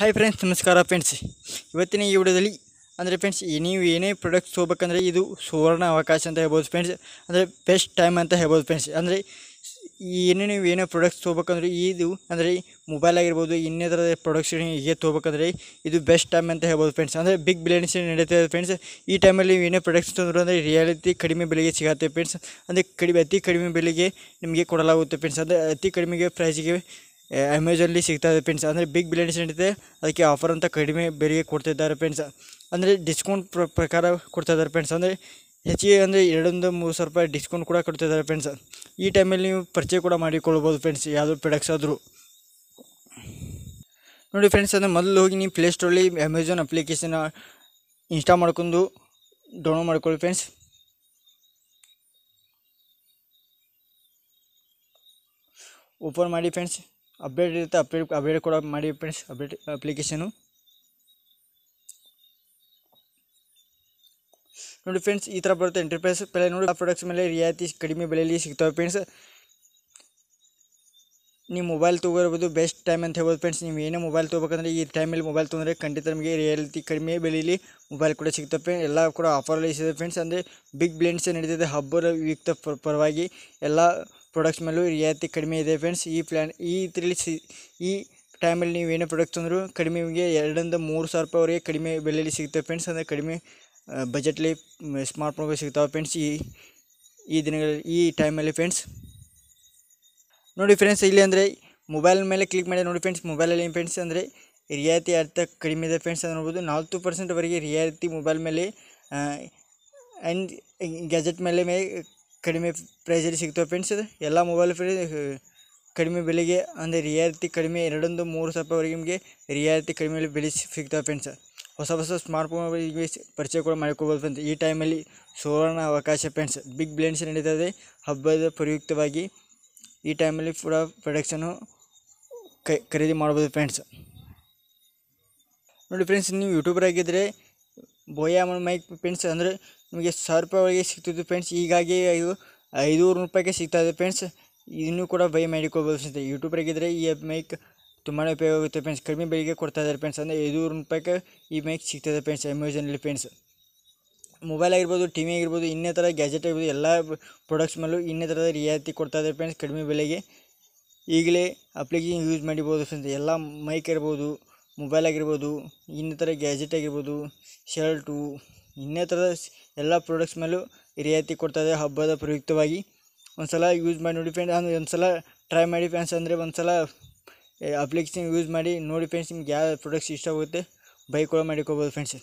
Hi friends ನಮಸ್ಕಾರ friends ಇವತ್ತಿನ ಈ ವಿಡಿಯೋದಲ್ಲಿ, ಅಂದರೆ ಫ್ರೆಂಡ್ಸ್ ನೀವು ಏನೇ ಪ್ರಾಡಕ್ಟ್ಸ್ ಹೋಗ್ಬೇಕಂದ್ರೆ ಇದು ಸುವರ್ಣ ಅವಕಾಶ ಅಂತ ಹೇಳ್ಬೋದು ಫ್ರೆಂಡ್ಸ್ ಅಂದರೆ ಬೆಸ್ಟ್ ಟೈಮ್ ಅಂತ ಹೇಳ್ಬೋದು ಫ್ರೆಂಡ್ಸ್ ಅಂದರೆ ಏನೇ ನೀವು ಏನೇ ಪ್ರಾಡಕ್ಟ್ಸ್ ತೊಗೋಬೇಕಂದ್ರೆ ಇದು, ಅಂದರೆ ಮೊಬೈಲ್ ಆಗಿರ್ಬೋದು, ಇನ್ನಿತರ ಪ್ರಾಡಕ್ಟ್ಸ್ ಹೀಗೆ ತೊಗೋಬೇಕಂದ್ರೆ ಇದು ಬೆಸ್ಟ್ ಟೈಮ್ ಅಂತ ಹೇಳ್ಬೋದು ಫ್ರೆಂಡ್ಸ್ ಅಂದರೆ ಬಿಗ್ ಬಿಲಿಯನ್ಸ್ ನಡೀತಾ ಇದೆ ಫ್ರೆಂಡ್ಸ್ ಈ ಟೈಮಲ್ಲಿ ನೀವು ಏನೇ ಪ್ರಾಡಕ್ಟ್ಸ್ ತಂದ್ರು ಅಂದರೆ ರಿಯಾಲಿಟಿ ಕಡಿಮೆ ಬೆಲೆಗೆ ಸಿಗುತ್ತೆ ಫ್ರೆಂಡ್ಸ್ ಅಂದರೆ ಕಡಿಮೆ, ಅತಿ ಕಡಿಮೆ ಬೆಲೆಗೆ ನಿಮಗೆ ಕೊಡಲಾಗುತ್ತೆ ಫ್ರೆಂಡ್ಸ್ ಅಂದರೆ ಅತಿ ಕಡಿಮೆಗೆ ಪ್ರೈಸಿಗೆ ಅಮೆಝಾನಲ್ಲಿ ಸಿಗ್ತಾ ಇದೆ ಫ್ರೆಂಡ್ಸ್ ಅಂದರೆ ಬಿಗ್ ಬಿಲಿಯನ್ಸ್ ಸೆಂಟಿದೆ ಅದಕ್ಕೆ ಆಫರ್ ಅಂತ ಕಡಿಮೆ ಬೆಲೆಗೆ ಕೊಡ್ತಿದ್ದಾರೆ ಫ್ರೆಂಡ್ಸ್ ಅಂದರೆ ಡಿಸ್ಕೌಂಟ್ ಪ್ರ, ಪ್ರಕಾರ ಕೊಡ್ತಾ ಇದ್ದಾರೆ ಫ್ರೆಂಡ್ಸ್ ಅಂದರೆ ಹೆಚ್ಚಿಗೆ ಅಂದರೆ ಎರಡೊಂದು ಮೂರು ಸಾವಿರ ರೂಪಾಯಿ ಡಿಸ್ಕೌಂಟ್ ಕೂಡ ಕೊಡ್ತಿದ್ದಾರೆ ಫ್ರೆಂಡ್ಸ್ ಈ ಟೈಮಲ್ಲಿ ನೀವು ಪರ್ಚೇಸ್ ಕೂಡ ಮಾಡಿಕೊಳ್ಬೋದು ಫ್ರೆಂಡ್ಸ್ ಯಾವುದೋ ಪ್ರಾಡಕ್ಟ್ಸ್ ಆದರೂ. ನೋಡಿ ಫ್ರೆಂಡ್ಸ್ ಅಂದರೆ ಮೊದಲು ಹೋಗಿ ನೀವು ಪ್ಲೇಸ್ಟೋರಲ್ಲಿ ಅಮೆಝಾನ್ ಅಪ್ಲಿಕೇಶನ್ ಇನ್ಸ್ಟಾಲ್ ಮಾಡ್ಕೊಂಡು ಡೌನ್ಲೋಡ್ ಮಾಡ್ಕೊಳ್ಳಿ ಫ್ರೆಂಡ್ಸ್ ಓಪನ್ ಮಾಡಿ ಫ್ರೆಂಡ್ಸ್ ಅಪ್ಡೇಟ್ ಇರುತ್ತೆ, ಅಪ್ಡೇಟ್ ಅಪ್ಡೇಟ್ ಕೂಡ ಮಾಡಿ ಫ್ರೆಂಡ್ಸ್ ಅಪ್ಡೇಟ್ ಅಪ್ಲಿಕೇಶನು ನೋಡಿ ಫ್ರೆಂಡ್ಸ್ ಈ ಥರ ಬರುತ್ತೆ ಎಂಟರ್ಪ್ರೈಸ್ ಬೆಲೆ ನೋಡಿ, ಆ ಪ್ರಾಡಕ್ಟ್ಸ್ ಮೇಲೆ ರಿಯಾಯಿತಿ ಕಡಿಮೆ ಬೆಲೆಯಲ್ಲಿ ಸಿಗ್ತವೆ ಫ್ರೆಂಡ್ಸ್ ನೀವು ಮೊಬೈಲ್ ತೊಗೊಳ್ಬೋದು ಬೆಸ್ಟ್ ಟೈಮ್ ಅಂತ ಹೇಳ್ಬೋದು ಫ್ರೆಂಡ್ಸ್ ನೀವು ಏನೇ ಮೊಬೈಲ್ ತೊಗೋಬೇಕಂದ್ರೆ, ಈ ಟೈಮಲ್ಲಿ ಮೊಬೈಲ್ ತೊಗೊಂಡ್ರೆ ಖಂಡಿತ ನಿಮಗೆ ರಿಯಾಯಿತಿ ಕಡಿಮೆ ಬೆಲೆಯಲ್ಲಿ ಮೊಬೈಲ್ ಕೂಡ ಸಿಗ್ತವೆ ಎಲ್ಲ ಕೂಡ ಆಫರಲ್ಲಿ ಸಿಗುತ್ತೆ ಫ್ರೆಂಡ್ಸ್ ಅಂದರೆ ಬಿಗ್ ಬ್ಲೆಂಡ್ಸ್ ನಡೀತಿದೆ ಹಬ್ಬರ ಯುಕ್ತ ಪರವಾಗಿ ಎಲ್ಲ ಪ್ರಾಡಕ್ಟ್ಸ್ ಮೇಲೂ ರಿಯಾಯಿತಿ ಕಡಿಮೆ ಇದೆ ಫ್ರೆಂಡ್ಸ್ ಈ ಪ್ಲ್ಯಾನ್ ಈ ಇದರಲ್ಲಿ ಸಿ ಈ ಟೈಮಲ್ಲಿ ನೀವು ಏನೇ ಪ್ರಾಡಕ್ಟ್ ತಂದರೂ ಕಡಿಮೆ ನಿಮಗೆ ಎರಡರಿಂದ ಮೂರು ಸಾವಿರ ರೂಪಾಯಿವರೆಗೆ ಕಡಿಮೆ ಬೆಲೆಯಲ್ಲಿ ಸಿಗುತ್ತೆ ಫ್ರೆಂಡ್ಸ್ ಅಂದರೆ ಕಡಿಮೆ ಬಜೆಟ್ಲಿ ಸ್ಮಾರ್ಟ್ ಫೋನ್ಗಳು ಸಿಗ್ತಾವೆ ಫ್ರೆಂಡ್ಸ್ ಈ ಈ ದಿನಗಳಲ್ಲಿ ಈ ಟೈಮಲ್ಲಿ ಫ್ರೆಂಡ್ಸ್ ನೋಡಿ ಫ್ರೆಂಡ್ಸ್ ಇಲ್ಲಿ ಅಂದರೆ ಮೊಬೈಲ್ ಮೇಲೆ ಕ್ಲಿಕ್ ಮಾಡಿ ನೋಡಿ ಫ್ರೆಂಡ್ಸ್ ಮೊಬೈಲಲ್ಲಿ ಫ್ರೆಂಡ್ಸ್ ಅಂದರೆ ರಿಯಾಯಿತಿ ಅರ್ಥ ಕಡಿಮೆ ಇದೆ ಫ್ರೆಂಡ್ಸ್ ಅಂತ ನೋಡ್ಬೋದು ನಾಲ್ಕು ಪರ್ಸೆಂಟ್ವರೆಗೆ ರಿಯಾಯಿತಿ ಮೊಬೈಲ್ ಮೇಲೆ ಆ್ಯಂಡ್ ಗ್ಯಾಜೆಟ್ ಮೇಲೆ ಕಡಿಮೆ ಪ್ರೈಸಲ್ಲಿ ಸಿಗ್ತವೆ ಫ್ರೆಂಡ್ಸ್ ಎಲ್ಲ ಮೊಬೈಲ್ ಫ್ರೀ ಕಡಿಮೆ ಬೆಲೆಗೆ, ಅಂದರೆ ರಿಯಾಯಿತಿ ಕಡಿಮೆ ಎರಡೊಂದು ಮೂರು ಸಾವಿರವರೆಗೆ ನಿಮಗೆ ರಿಯಾಯಿತಿ ಕಡಿಮೆ ಬೆಲೆ ಸಿಗ್ತವೆ ಫ್ರೆಂಡ್ಸ್ ಹೊಸ ಹೊಸ ಸ್ಮಾರ್ಟ್ ಫೋನ್ಗಳಿಗೆ ಪರಿಚಯ ಕೂಡ ಮಾಡಿಕೊಳ್ಬೋದು ಫ್ರೆಂಡ್ಸ್ ಈ ಟೈಮಲ್ಲಿ ಸುವರ್ಣ ಅವಕಾಶ ಫ್ರೆಂಡ್ಸ್ ಬಿಗ್ ಬ್ಲೆಂಡ್ಸ್ ನಡೀತದೆ. ಹಬ್ಬದ ಪ್ರಯುಕ್ತವಾಗಿ ಈ ಟೈಮಲ್ಲಿ ಕೂಡ ಪ್ರೊಡಕ್ಷನು ಖರೀದಿ ಮಾಡ್ಬೋದು ಫ್ರೆಂಡ್ಸ್ ನೋಡಿ ಫ್ರೆಂಡ್ಸ್ ನೀವು ಯೂಟ್ಯೂಬರ್ ಆಗಿದ್ದರೆ ಬೋಯಾ ಮೈಕ್ ಫ್ರೆಂಡ್ಸ್ ಅಂದರೆ ನಿಮಗೆ ಸಾವಿರ ರೂಪಾಯಿ ಒಳಗೆ ಸಿಗ್ತಿತ್ತು ಫ್ರೆಂಡ್ಸ್ ಹೀಗಾಗಿ ಇದು ಐದುನೂರು ರೂಪಾಯಿಗೆ ಸಿಗ್ತಾ ಇದೆ ಫ್ರೆಂಡ್ಸ್ ಇನ್ನೂ ಕೂಡ ಬೈ ಮಾಡಿಕೊಳ್ಬೋದು ಫ್ರೆಂಡ್ಸ್ ಯೂಟ್ಯೂಬರ್ ಆಗಿದ್ದರೆ ಈ ಮೈಕ್ ತುಂಬಾ ಉಪಯೋಗ ಆಗುತ್ತೆ ಫ್ರೆಂಡ್ಸ್ ಕಡಿಮೆ ಬೆಲೆಗೆ ಕೊಡ್ತಾ ಇದ್ದಾರೆ ಫ್ರೆಂಡ್ಸ್ ಅಂದರೆ ಐನೂರು ರೂಪಾಯಿಗೆ ಈ ಮೈಕ್ ಸಿಗ್ತದೆ ಫ್ರೆಂಡ್ಸ್ ಅಮೆಝಾನಲ್ಲಿ ಫ್ರೆಂಡ್ಸ್ ಮೊಬೈಲ್ ಆಗಿರ್ಬೋದು ಟಿ ವಿ ಆಗಿರ್ಬೋದು ಇನ್ನೇ ಥರ ಗ್ಯಾಜೆಟ್ ಆಗಿರ್ಬೋದು, ಎಲ್ಲ ಪ್ರಾಡಕ್ಟ್ಸ್ ಮೇಲೂ ಇನ್ನೇ ಥರದ ರಿಯಾಯಿತಿ ಕೊಡ್ತಾ ಇದ್ದಾರೆ ಫ್ರೆಂಡ್ಸ್ ಕಡಿಮೆ ಬೆಲೆಗೆ ಈಗಲೇ ಅಪ್ಲಿಕೇಶನ್ ಯೂಸ್ ಮಾಡಿಬೋದು ಫ್ರೆಂಡ್ಸ್ ಎಲ್ಲ ಮೈಕ್ ಇರ್ಬೋದು ಮೊಬೈಲ್ ಆಗಿರ್ಬೋದು, ಇನ್ನಿತರ ಗ್ಯಾಜೆಟ್ ಆಗಿರ್ಬೋದು ಶರ್ಟು ಇನ್ನೇ ಥರದ ಸ್- ಎಲ್ಲ ಪ್ರಾಡಕ್ಟ್ಸ್ ಮೇಲೂ ರಿಯಾಯಿತಿ ಕೊಡ್ತಾಯಿದೆ ಹಬ್ಬದ ಪ್ರಯುಕ್ತವಾಗಿ. ಒಂದು ಸಲ ಯೂಸ್ ಮಾಡಿ ನೋಡಿ ಫ್ರೆಂಡ್ಸ್ ಅಂದರೆ ಒಂದು ಸಲ ಟ್ರೈ ಮಾಡಿ ಫ್ರೆಂಡ್ಸ್ ಅಂದರೆ ಒಂದು ಸಲ ಅಪ್ಲಿಕೇಶನ್ ಯೂಸ್ ಮಾಡಿ ನೋಡಿ ಫ್ರೆಂಡ್ಸ್ ನಿಮ್ಗೆ ಯಾವ ಪ್ರಾಡಕ್ಟ್ಸ್ ಇಷ್ಟ ಆಗುತ್ತೆ ಬೈಕ್ ಕೂಡ ಮಾಡಿಕೊಬೋದು ಫ್ರೆಂಡ್ಸ್